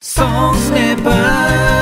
Sans ce n'est pas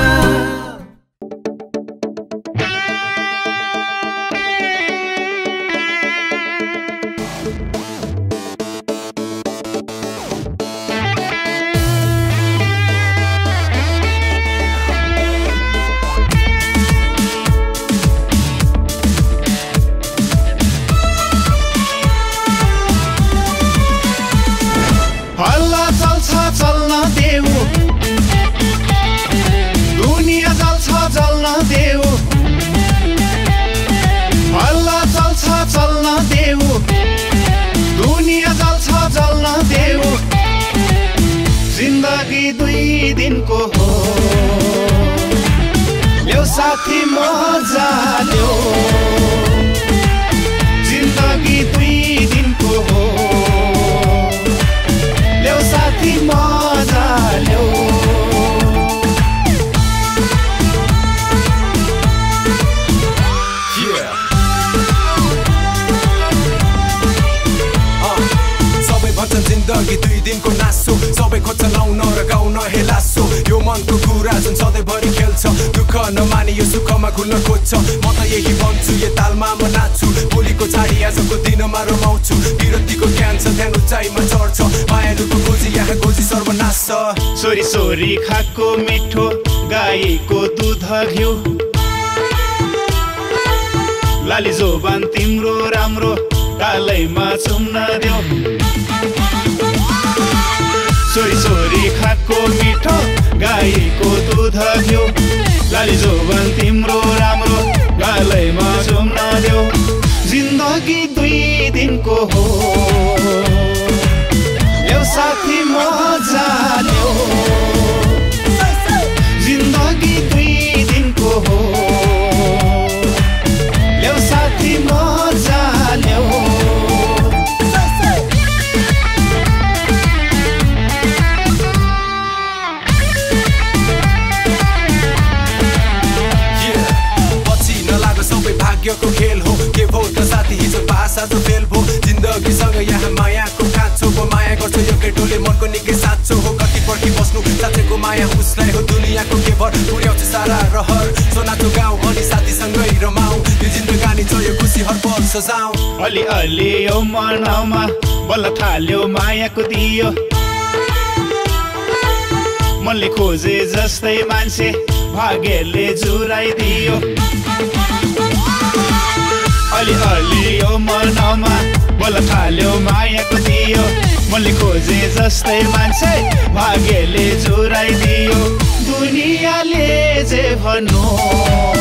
दिनको हो। ल्याउ साथी मजा ल्याउ नमाने यो सुखमा खुल्न खोज्छ म त यही भन्छु यो तालमा म नाच्छु भोलिको छाडी आजको दिनमा रमाउँछु विरतिको ज्ञान छ ध्यान उचाइमा चढ्छ मायालुको खोजी यहाँ खोजी सर्वनाश छ सोरी सोरी खाएको मिठो गाईको दुध घिउ लाली जोबान तिम्रो राम्रो कालैमा चुम्न देऊ सोरी सोरी खाएको मिठो गाईको दुध घिउ लाली जोबान तिम्रो राम्रो गालैमा चुम्न देऊ जिन्दगी दुई दिनको हो। ल्याउ साथी मजा ल्याउ जिन्दगी दुई आज फेल भो जिन्दगीसँग यहाँ मायाको काँचो पो माया गर्छ यो केटोले मनको निकै साँचो हो। कति पर्खी बस्नु साँचेको माया उसलाई हो दुनियाँको के भर पुर्याउँछ सारा रहर सोनाचो गाउँ अनि साथीसँगै रमाऊ यो जिन्दगानी छ यो खुसी हर पल सजाऊ अलि अलि यो बल्ल थाल्यो मायाको दियो। मनले खोजे जस्तै मान्छे भाग्यले जुराइदियो। अलि यो मनमा बल्ल थाल्यो मायाको दियो। मनले खोजे जस्तै मान्छे भाग्यले जुराइदियो दुनियाँले जे भन्नुहोस्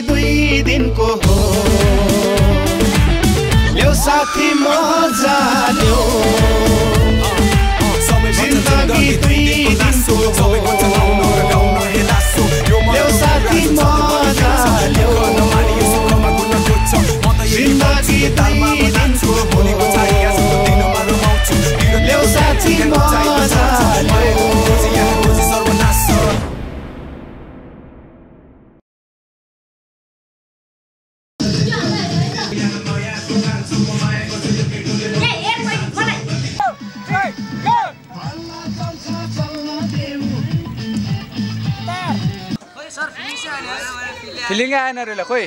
दुई दिनको हो। ल्याउ साथी मजा ल्याउ फिलिङ आएन रे ल खोइ।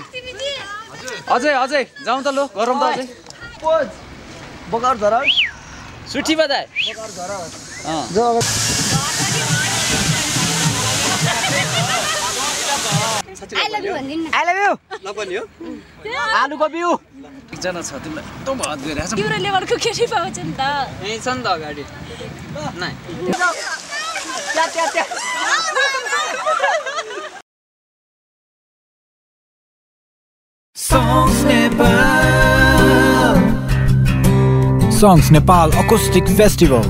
अझै अझै जाउँ त लो गरौँ त अझै बोकार धर सुठी बजाए आई लभ यु भनिदिनु न। आई लभ यु आलुको बिउ एकजना छ तिमीलाई यस्तो भत छ। तिम्रो लेभलको केटी पाउँछ नि त। यहीँ छ नि त अगाडि। Songs Nepal Acoustic Festival